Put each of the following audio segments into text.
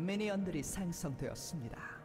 미니언들이 생성되었습니다.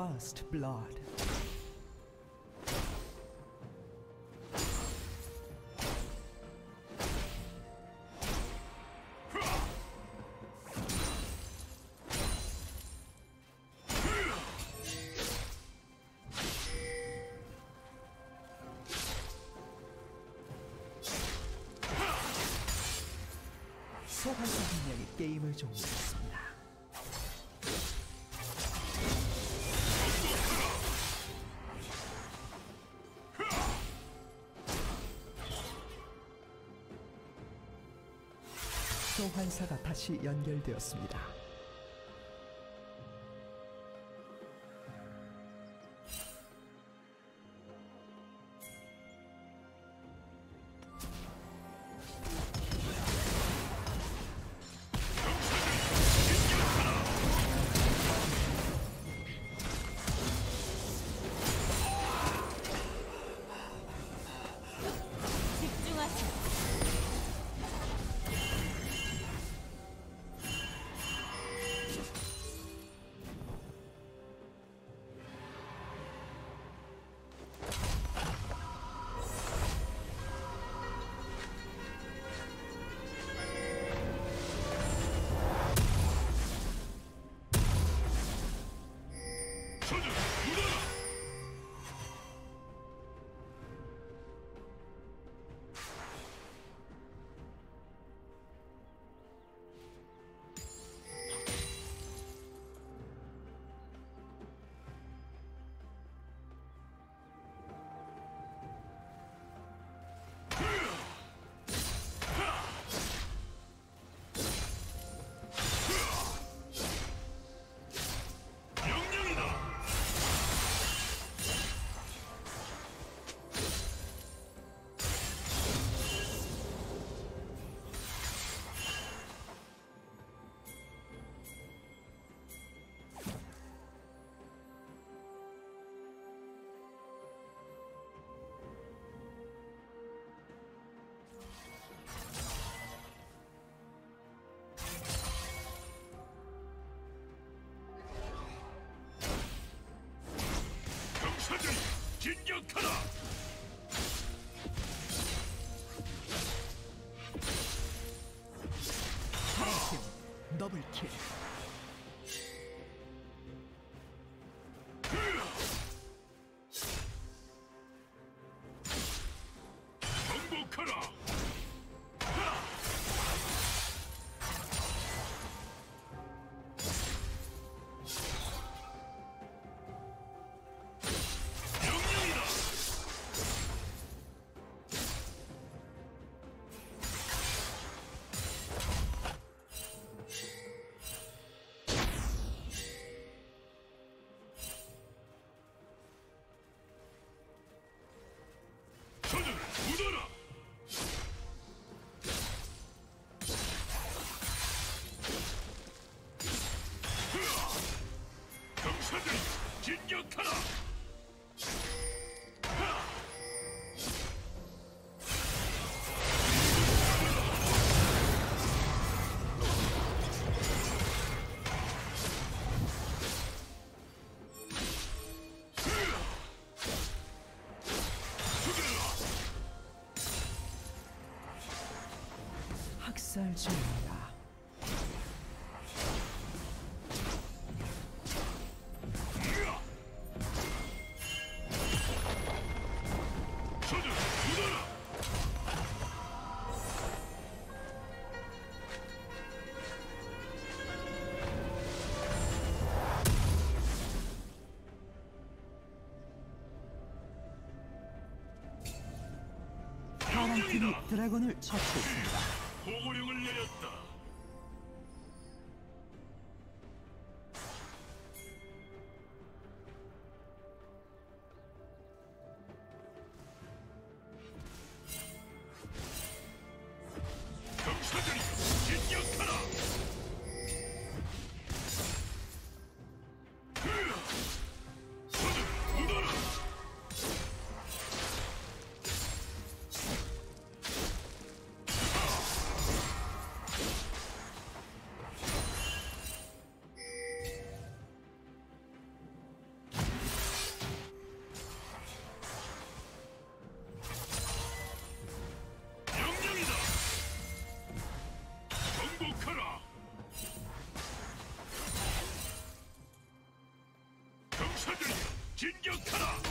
First Blood 소환사 한 명이 게임을 종료 소환사가 다시 연결되었습니다. 侵略から 학살 중입니다. 파란 팀이 드래곤을 처치했습니다. 보고령을 내렸다. 金魚から。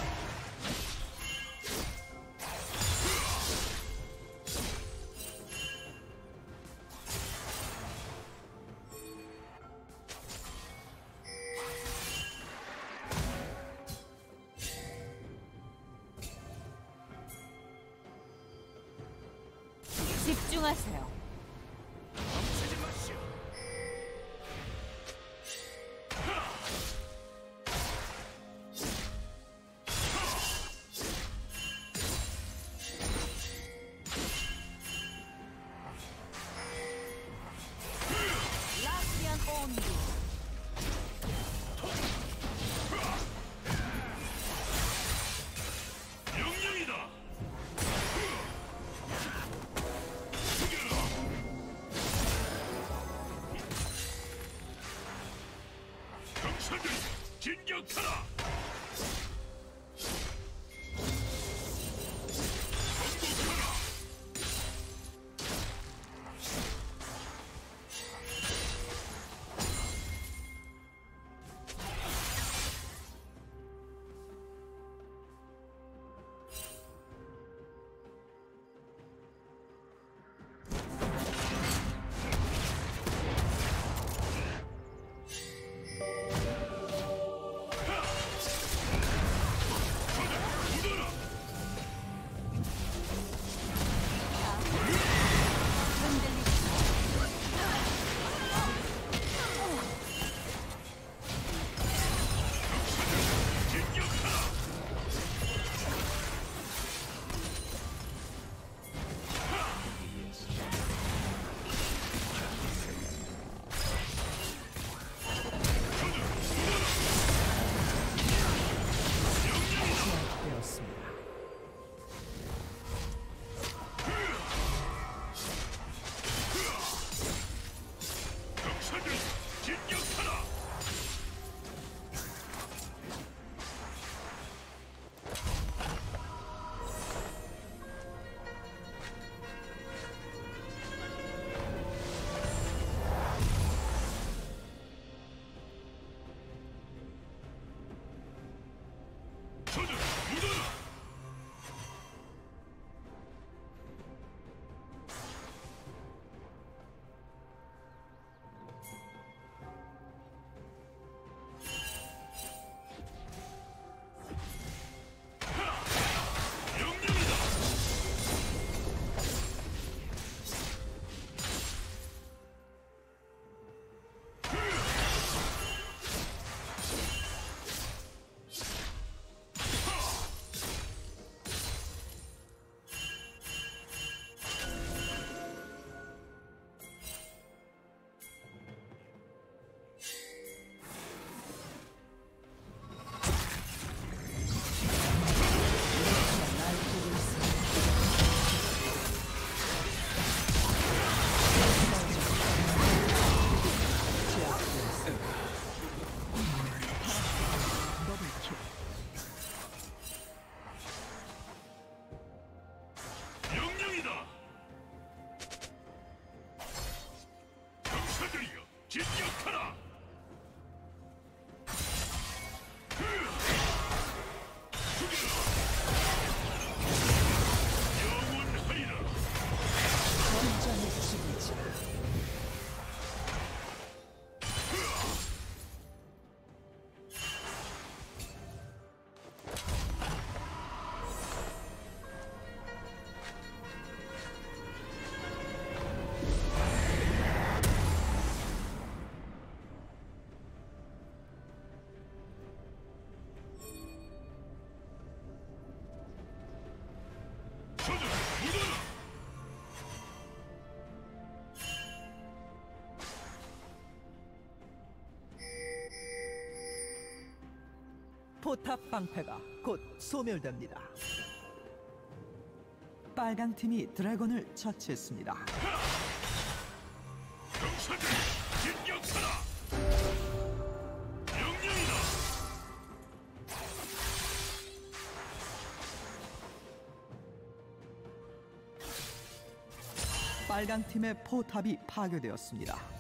포탑 방패가 곧 소멸됩니다. 빨강 팀이 드래곤을 처치했습니다. 빨강 팀의 포탑이 파괴되었습니다.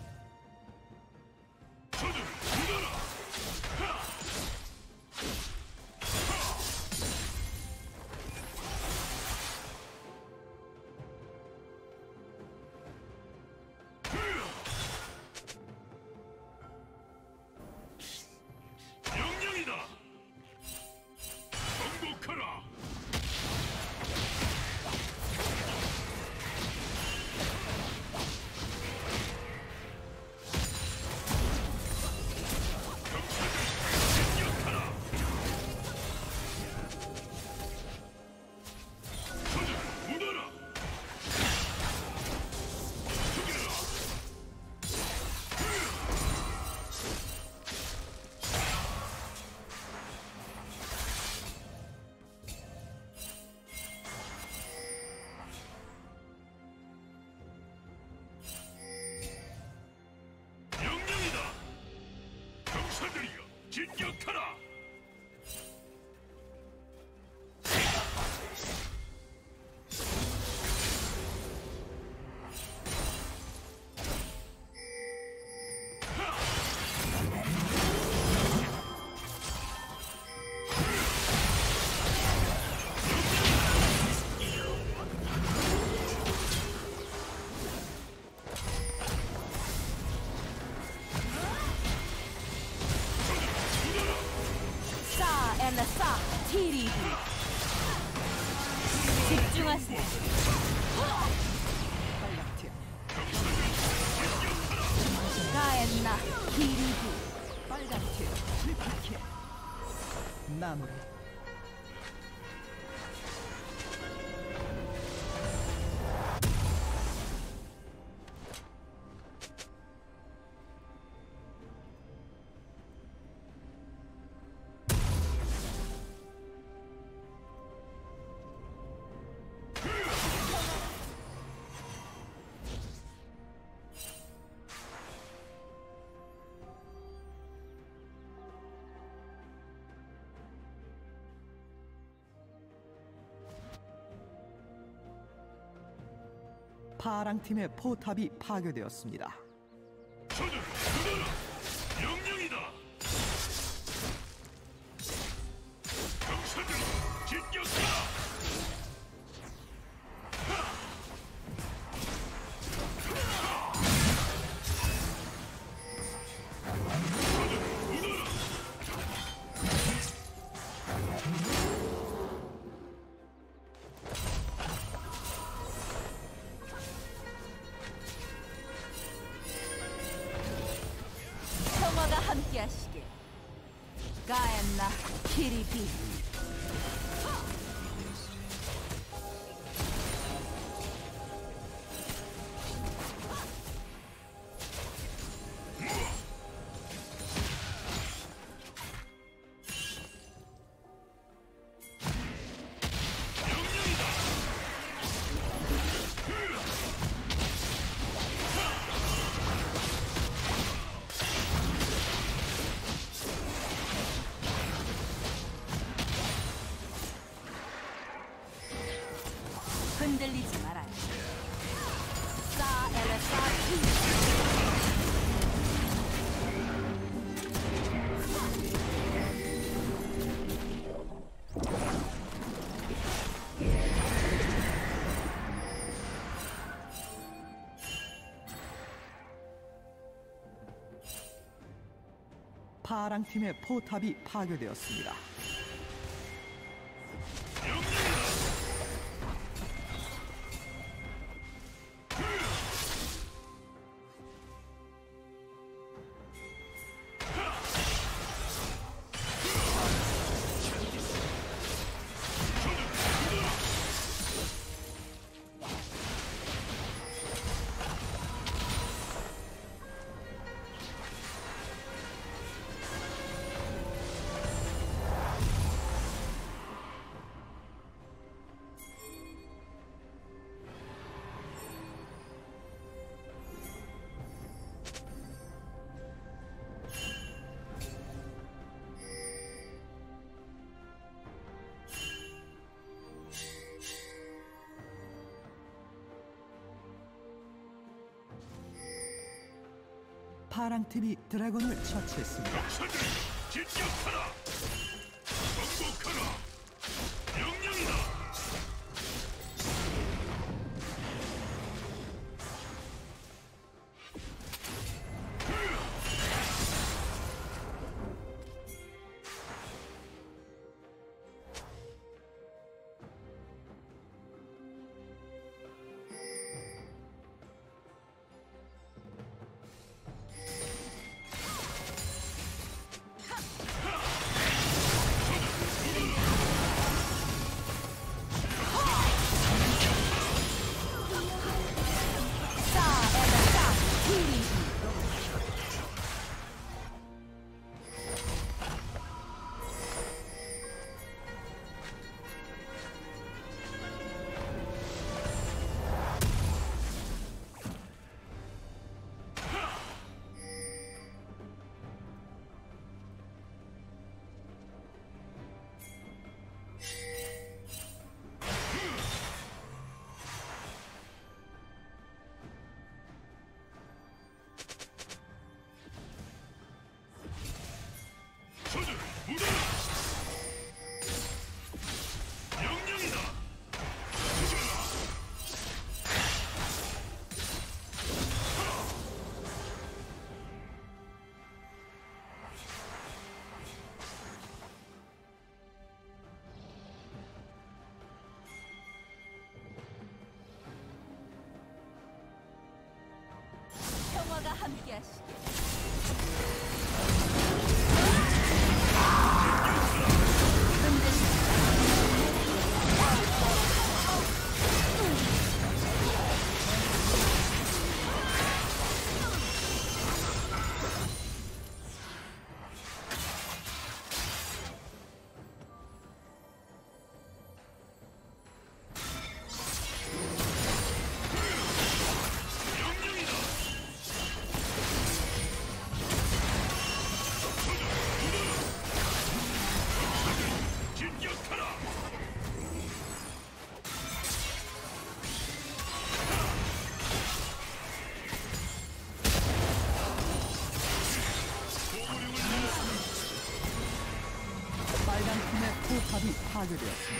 집중하세요. 파랑팀의 포탑이 파괴되었습니다. 파랑 팀의 포탑이 파괴되었습니다. 파랑 팀이 드래곤을 처치했습니다. 진격하라! 평화가 함께하시길. まで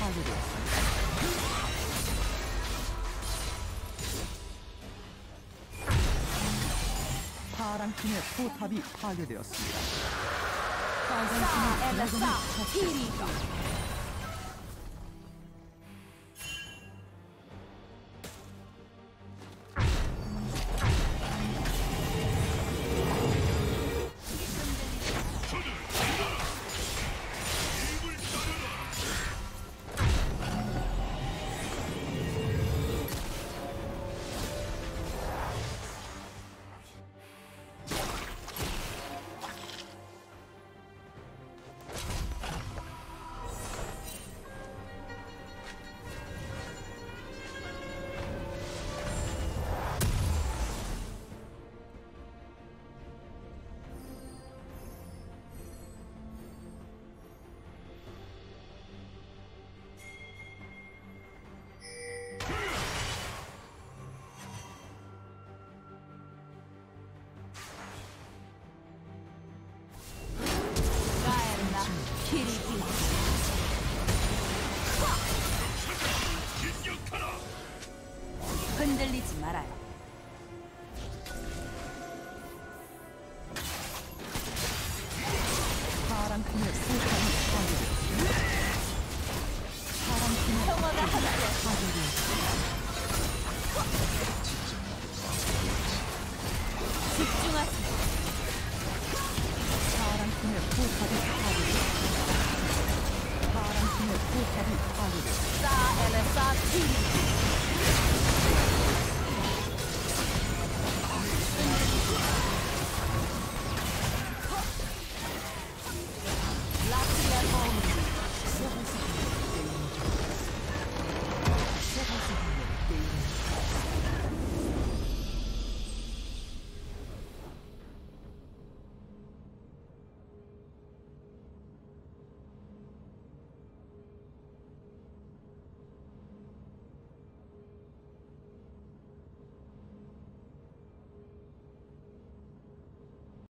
파괴되었습니다. 팀의 포탑이 파괴되었습니다. 빨간 팀의 드래곤이 처치했습니다.